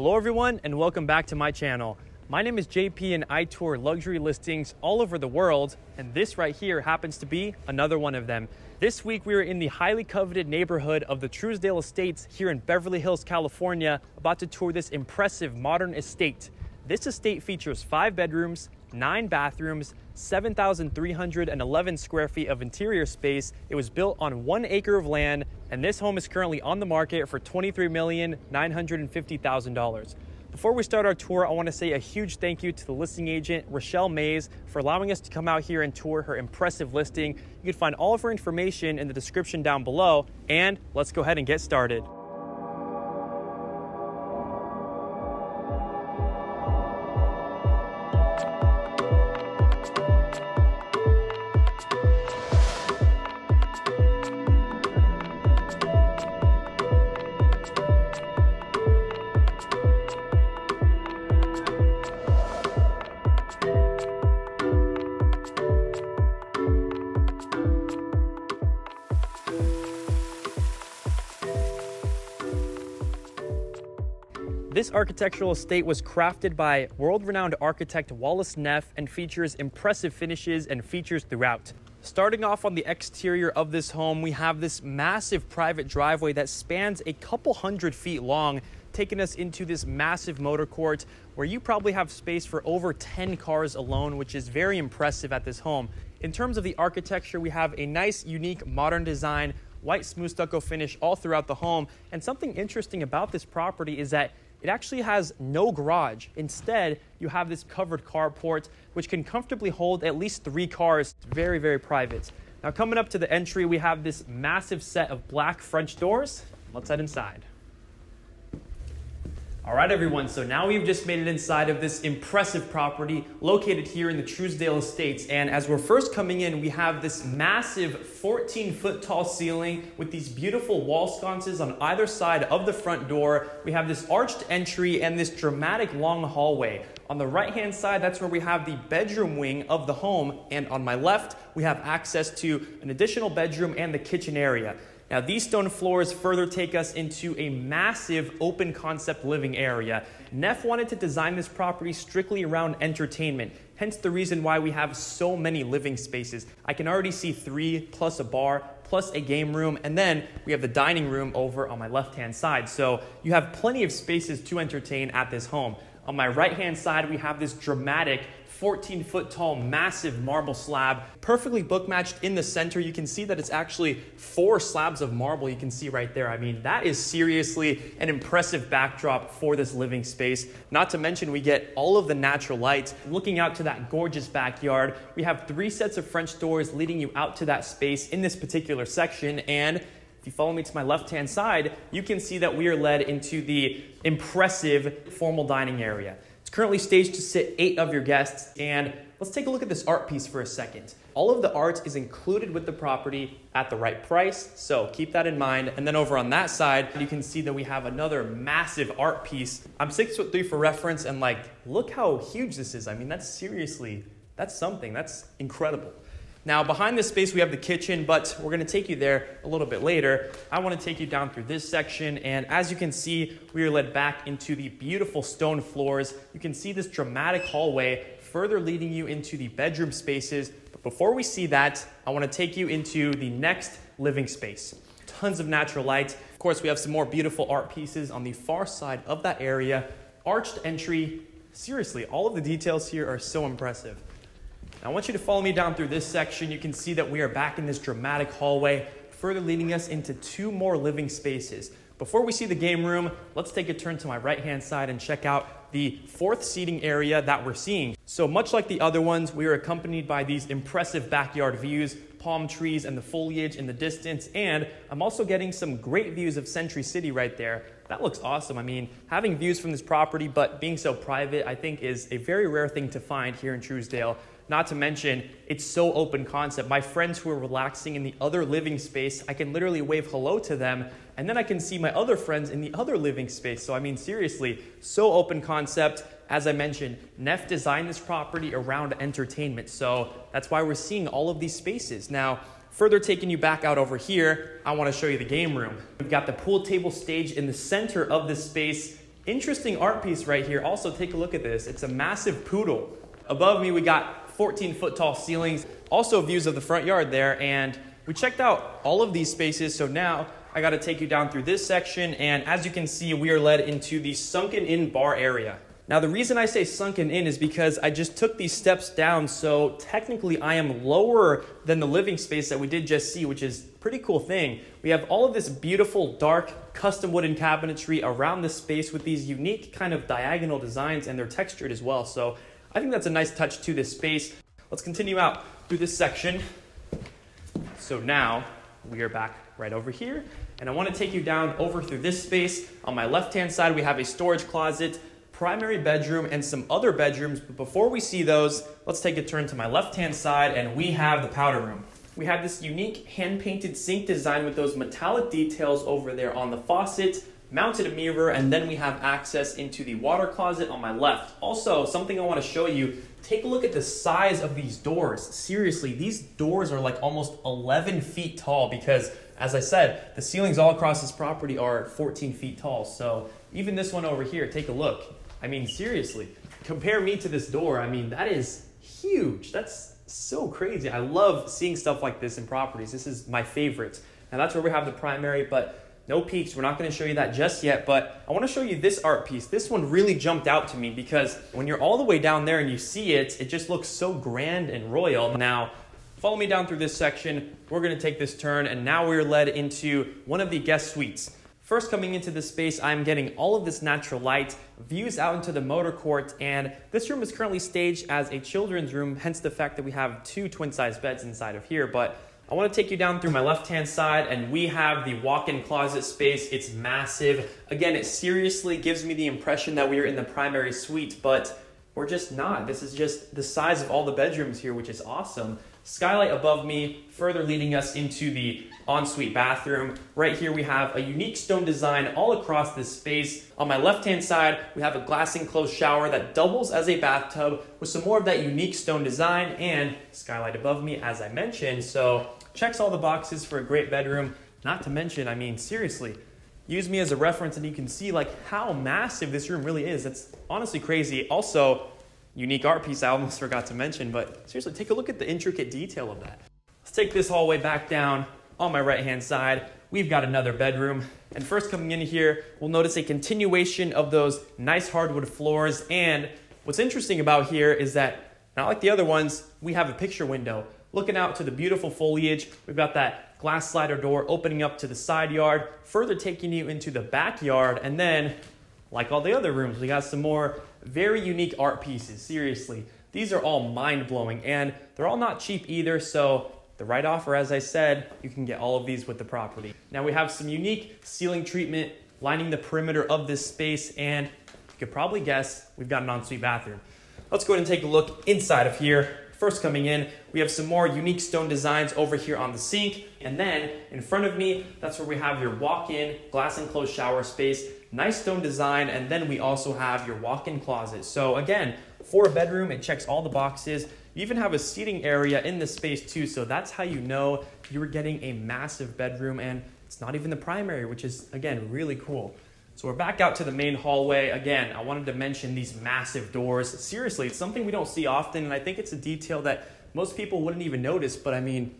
Hello everyone and welcome back to my channel. My name is JP and I tour luxury listings all over the world and this right here happens to be another one of them. This week we are in the highly coveted neighborhood of the Trousdale Estates here in Beverly Hills, California, about to tour this impressive modern estate. This estate features five bedrooms, nine bathrooms, 7,311 square feet of interior space. It was built on one acre of land, and this home is currently on the market for $23,950,000. Before we start our tour, I want to say a huge thank you to the listing agent, Rochelle Maize, for allowing us to come out here and tour her impressive listing. You can find all of her information in the description down below, and let's go ahead and get started. This architectural estate was crafted by world-renowned architect Wallace Neff and features impressive finishes and features throughout. Starting off on the exterior of this home, we have this massive private driveway that spans a couple hundred feet long, taking us into this massive motor court where you probably have space for over 10 cars alone, which is very impressive at this home. In terms of the architecture, we have a nice, unique, modern design, white smooth stucco finish all throughout the home. And something interesting about this property is that it actually has no garage. Instead, you have this covered carport, which can comfortably hold at least three cars. It's very, very private. Now, coming up to the entry, we have this massive set of black French doors. Let's head inside. All right, everyone, so now we've just made it inside of this impressive property located here in the Trousdale Estates. And as we're first coming in, we have this massive 14 foot tall ceiling with these beautiful wall sconces on either side of the front door. We have this arched entry and this dramatic long hallway. On the right hand side, that's where we have the bedroom wing of the home. And on my left, we have access to an additional bedroom and the kitchen area. Now, these stone floors further take us into a massive open concept living area. Neff wanted to design this property strictly around entertainment, hence the reason why we have so many living spaces. I can already see three plus a bar plus a game room, and then we have the dining room over on my left hand side. So you have plenty of spaces to entertain at this home. On my right hand side, we have this dramatic 14 foot tall, massive marble slab, perfectly book matched in the center. You can see that it's actually four slabs of marble you can see right there. I mean, that is seriously an impressive backdrop for this living space. Not to mention, we get all of the natural light. Looking out to that gorgeous backyard, we have three sets of French doors leading you out to that space in this particular section. And if you follow me to my left hand side, you can see that we are led into the impressive formal dining area. It's currently staged to sit eight of your guests, and let's take a look at this art piece for a second. All of the art is included with the property at the right price, so keep that in mind. And then over on that side, you can see that we have another massive art piece. I'm six foot three for reference, and like, look how huge this is. I mean, that's seriously, that's something. That's incredible. Now, behind this space, we have the kitchen, but we're going to take you there a little bit later. I want to take you down through this section, and as you can see, we are led back into the beautiful stone floors. You can see this dramatic hallway further leading you into the bedroom spaces. But before we see that, I want to take you into the next living space. Tons of natural light. Of course, we have some more beautiful art pieces on the far side of that area. Arched entry. Seriously, all of the details here are so impressive. I want you to follow me down through this section. You can see that we are back in this dramatic hallway, further leading us into two more living spaces. Before we see the game room, let's take a turn to my right hand side and check out the fourth seating area that we're seeing. So much like the other ones, we are accompanied by these impressive backyard views, palm trees and the foliage in the distance, and I'm also getting some great views of Century City right there. That looks awesome. I mean, having views from this property, but being so private, I think is a very rare thing to find here in Trousdale. Not to mention, it's so open concept. My friends who are relaxing in the other living space, I can literally wave hello to them, and then I can see my other friends in the other living space. So, I mean, seriously, so open concept. As I mentioned, Neff designed this property around entertainment. So, that's why we're seeing all of these spaces. Now, further taking you back out over here, I want to show you the game room. We've got the pool table stage in the center of this space Interesting art piece right here. Also, take a look at this. It's a massive poodle. Above me, we got 14 foot tall ceilings. Also, views of the front yard there. And we checked out all of these spaces. So now I got to take you down through this section. And as you can see, we are led into the sunken in bar area. Now, the reason I say sunken in is because I just took these steps down, so technically I am lower than the living space that we did just see, which is pretty cool thing. We have all of this beautiful, dark, custom wooden cabinetry around this space with these unique kind of diagonal designs, and they're textured as well. So I think that's a nice touch to this space. Let's continue out through this section. So now we are back right over here, and I want to take you down over through this space. On my left-hand side, we have a storage closet primary bedroom and some other bedrooms. But before we see those, let's take a turn to my left-hand side and we have the powder room. We have this unique hand-painted sink design with those metallic details over there on the faucet, mounted a mirror, and then we have access into the water closet on my left. Also, something I want to show you, take a look at the size of these doors. Seriously, these doors are like almost 11 feet tall because, as I said, the ceilings all across this property are 14 feet tall. So even this one over here, take a look. I mean, seriously, compare me to this door. I mean, that is huge. That's so crazy. I love seeing stuff like this in properties. This is my favorite. Now that's where we have the primary, but no peaks. We're not going to show you that just yet, but I want to show you this art piece. This one really jumped out to me because when you're all the way down there and you see it, it just looks so grand and royal. Now, follow me down through this section. We're going to take this turn, and now we're led into one of the guest suites. First coming into this space, I'm getting all of this natural light, views out into the motor court, and this room is currently staged as a children's room, hence the fact that we have two twin-size beds inside of here. But I want to take you down through my left-hand side, and we have the walk-in closet space. It's massive. Again, it seriously gives me the impression that we are in the primary suite, but we're just not. This is just the size of all the bedrooms here, which is awesome. Skylight above me, further leading us into the ensuite bathroom. Right here we have a unique stone design all across this space. On my left-hand side, we have a glass enclosed shower that doubles as a bathtub with some more of that unique stone design and skylight above me, as I mentioned. So checks all the boxes for a great bedroom. Not to mention, I mean, seriously, use me as a reference and you can see like how massive this room really is. It's honestly crazy. Also, unique art piece I almost forgot to mention, but seriously, take a look at the intricate detail of that. Let's take this hallway back down. On my right hand side, we've got another bedroom. And first coming in here, we'll notice a continuation of those nice hardwood floors. And what's interesting about here is that, not like the other ones, we have a picture window. Looking out to the beautiful foliage, we've got that glass slider door opening up to the side yard, further taking you into the backyard. And then, like all the other rooms, we got some more very unique art pieces, seriously. These are all mind blowing and they're all not cheap either, so the right offer, as I said, you can get all of these with the property. Now we have some unique ceiling treatment lining the perimeter of this space and you could probably guess we've got an ensuite bathroom. Let's go ahead and take a look inside of here. First coming in, we have some more unique stone designs over here on the sink. And then in front of me, that's where we have your walk-in glass enclosed shower space Nice stone design, and then we also have your walk-in closet. So again, for a bedroom, it checks all the boxes. You even have a seating area in the space too, so that's how you know you're getting a massive bedroom, and it's not even the primary, which is, again, really cool. So we're back out to the main hallway. Again, I wanted to mention these massive doors. Seriously, it's something we don't see often, and I think it's a detail that most people wouldn't even notice, but I mean,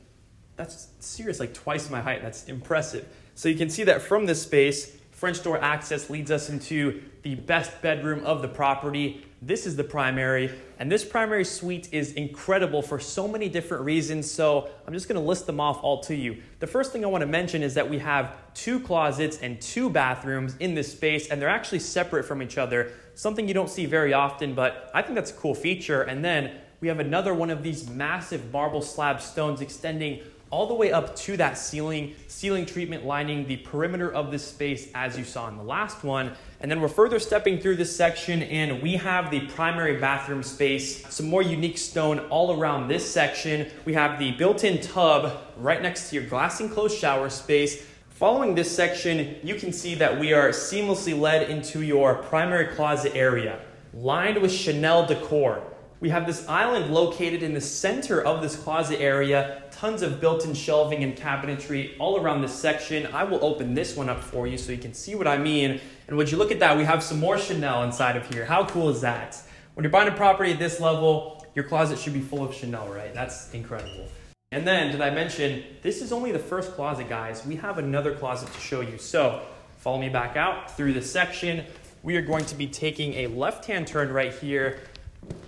that's serious, like twice my height. That's impressive. So you can see that from this space, French door access leads us into the best bedroom of the property. This is the primary, and this primary suite is incredible for so many different reasons, so I'm just gonna list them off all to you. The first thing I wanna mention is that we have two closets and two bathrooms in this space, and they're actually separate from each other, something you don't see very often, but I think that's a cool feature. And then we have another one of these massive marble slab stones extending all the way up to that ceiling, ceiling treatment lining the perimeter of this space as you saw in the last one. And then we're further stepping through this section and we have the primary bathroom space, some more unique stone all around this section. We have the built-in tub right next to your glass enclosed shower space. Following this section, you can see that we are seamlessly led into your primary closet area, lined with Chanel decor. We have this island located in the center of this closet area, tons of built-in shelving and cabinetry all around this section. I will open this one up for you so you can see what I mean. And would you look at that, we have some more Chanel inside of here. How cool is that? When you're buying a property at this level, your closet should be full of Chanel, right? That's incredible. And then, did I mention, this is only the first closet, guys. We have another closet to show you. So, follow me back out through this section. We are going to be taking a left-hand turn right here.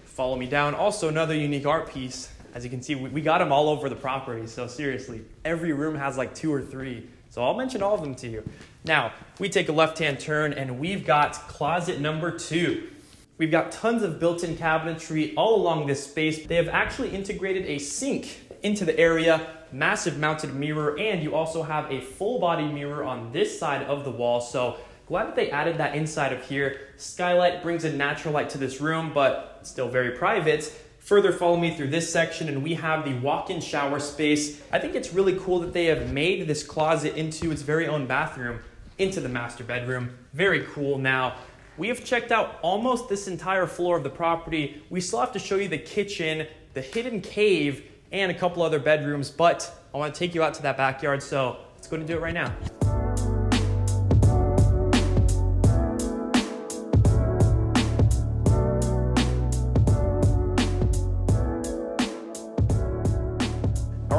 Follow me down. Also, another unique art piece. As you can see, we, we got them all over the property. So seriously, every room has like two or three. So I'll mention all of them to you. Now, we take a left-hand turn and we've got closet number two. We've got tons of built-in cabinetry all along this space. They have actually integrated a sink into the area, massive mounted mirror, and you also have a full body mirror on this side of the wall. So glad that they added that inside of here. Skylight brings a natural light to this room, but still very private. Further follow me through this section and we have the walk-in shower space. I think it's really cool that they have made this closet into its very own bathroom, into the master bedroom. Very cool. Now, we have checked out almost this entire floor of the property. We still have to show you the kitchen, the hidden cave, and a couple other bedrooms, but I want to take you out to that backyard, so let's go and do it right now.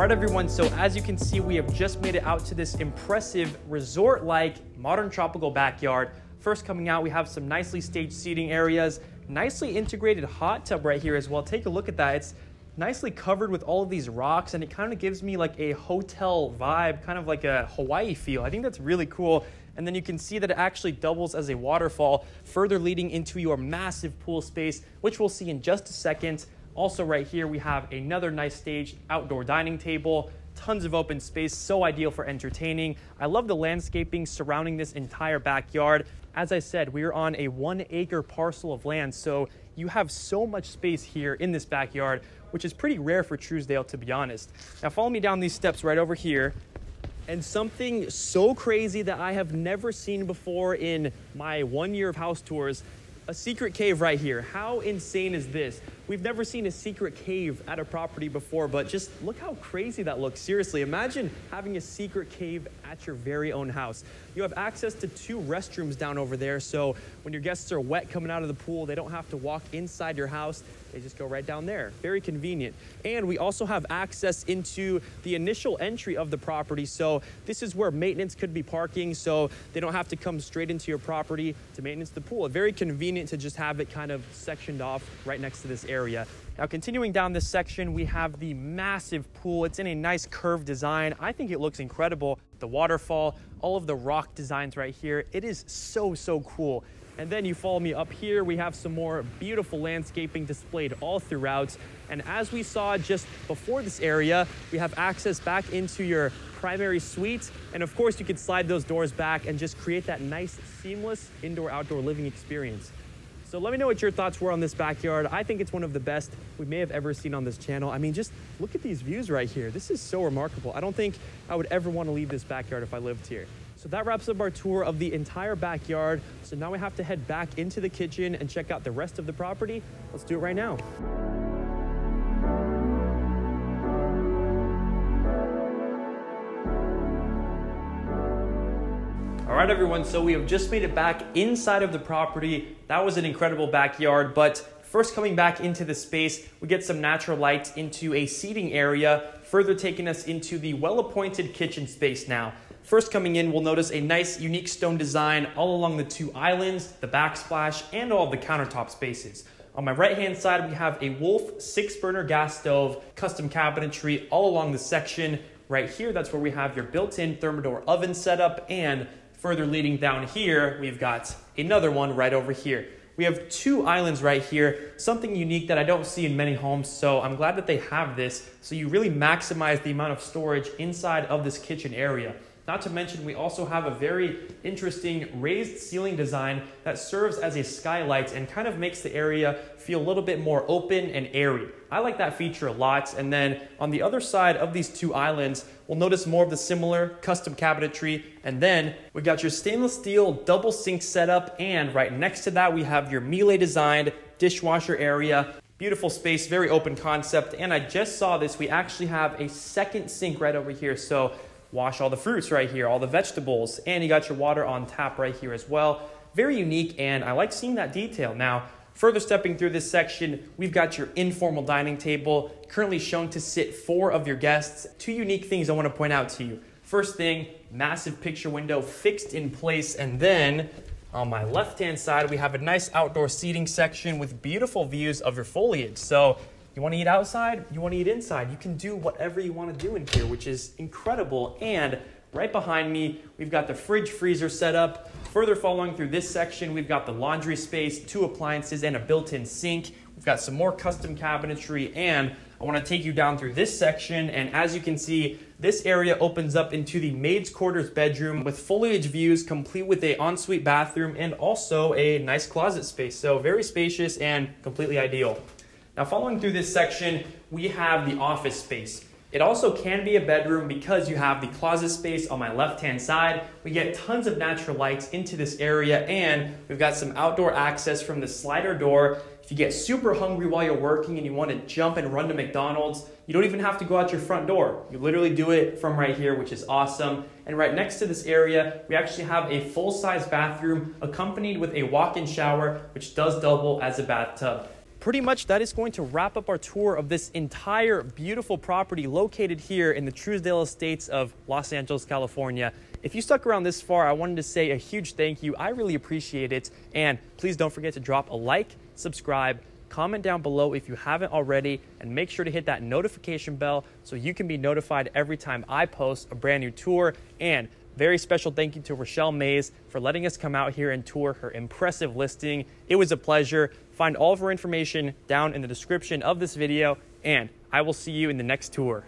Right, everyone, so as you can see, we have just made it out to this impressive resort-like modern tropical backyard. First coming out, we have some nicely staged seating areas, nicely integrated hot tub right here as well. Take a look at that. It's nicely covered with all of these rocks and it kind of gives me like a hotel vibe, kind of like a Hawaii feel. I think that's really cool. And then you can see that it actually doubles as a waterfall, further leading into your massive pool space, which we'll see in just a second. Also right here, we have another nice stage outdoor dining table, tons of open space, so ideal for entertaining. I love the landscaping surrounding this entire backyard. As I said, we are on a one acre parcel of land, so you have so much space here in this backyard, which is pretty rare for Trousdale, to be honest. Now, follow me down these steps right over here. And something so crazy that I have never seen before in my one year of house tours a secret cave right here. How insane is this? We've never seen a secret cave at a property before, but just look how crazy that looks. Seriously, imagine having a secret cave at your very own house. You have access to two restrooms down over there, so when your guests are wet coming out of the pool, they don't have to walk inside your house. They just go right down there. Very convenient. And we also have access into the initial entry of the property. So this is where maintenance could be parking. So they don't have to come straight into your property to maintenance the pool. Very convenient to just have it kind of sectioned off right next to this area. Now, continuing down this section, we have the massive pool. It's in a nice curved design. I think it looks incredible. The waterfall, all of the rock designs right here. It is so, so cool. And then you follow me up here, we have some more beautiful landscaping displayed all throughout. And as we saw just before this area, we have access back into your primary suite. And of course, you could slide those doors back and just create that nice, seamless indoor-outdoor living experience. So let me know what your thoughts were on this backyard. I think it's one of the best we may have ever seen on this channel. I mean, just look at these views right here. This is so remarkable. I don't think I would ever want to leave this backyard if I lived here. So that wraps up our tour of the entire backyard. So now we have to head back into the kitchen and check out the rest of the property. Let's do it right now. Right, everyone, so we have just made it back inside of the property. That was an incredible backyard, but first coming back into the space, we get some natural light into a seating area, further taking us into the well-appointed kitchen space now. First coming in, we'll notice a nice unique stone design all along the two islands, the backsplash, and all the countertop spaces. On my right hand side, we have a Wolf six burner gas stove, custom cabinetry all along the section. Right here, that's where we have your built-in Thermador oven setup and further leading down here, we've got another one right over here. We have two islands right here, something unique that I don't see in many homes, so I'm glad that they have this, so you really maximize the amount of storage inside of this kitchen area. Not to mention, we also have a very interesting raised ceiling design that serves as a skylight and kind of makes the area feel a little bit more open and airy. I like that feature a lot. And then on the other side of these two islands, we'll notice more of the similar custom cabinetry. And then we got your stainless steel double sink setup. And right next to that, we have your Miele designed dishwasher area. Beautiful space, very open concept. And I just saw this, we actually have a second sink right over here. So wash all the fruits right here, all the vegetables, and you got your water on tap right here as well. very unique and I like seeing that detail. Now, Further stepping through this section, we've got your informal dining table, currently shown to sit four of your guests. Two unique things I want to point out to you. First thing, massive picture window fixed in place, and then on my left-hand side, we have a nice outdoor seating section with beautiful views of your foliage. So you want to eat outside, you want to eat inside, you can do whatever you want to do in here, which is incredible. And right behind me, we've got the fridge freezer set up. Further following through this section, we've got the laundry space, two appliances, and a built-in sink. We've got some more custom cabinetry, and I want to take you down through this section. And as you can see, this area opens up into the maid's quarters bedroom with foliage views, complete with a ensuite bathroom and also a nice closet space. So very spacious and completely ideal. Now following through this section, we have the office space. It also can be a bedroom because you have the closet space on my left-hand side. We get tons of natural lights into this area and we've got some outdoor access from the slider door. If you get super hungry while you're working and you want to jump and run to McDonald's, you don't even have to go out your front door. You literally do it from right here, which is awesome. And right next to this area, we actually have a full-size bathroom accompanied with a walk-in shower, which does double as a bathtub pretty much that is going to wrap up our tour of this entire beautiful property located here in the Trousdale Estates of Los Angeles, California. If you stuck around this far, I wanted to say a huge thank you. I really appreciate it. And please don't forget to drop a like, subscribe, comment down below if you haven't already, and make sure to hit that notification bell so you can be notified every time I post a brand new tour. And very special thank you to Rochelle Maize for letting us come out here and tour her impressive listing. It was a pleasure. Find all of her information down in the description of this video, and I will see you in the next tour.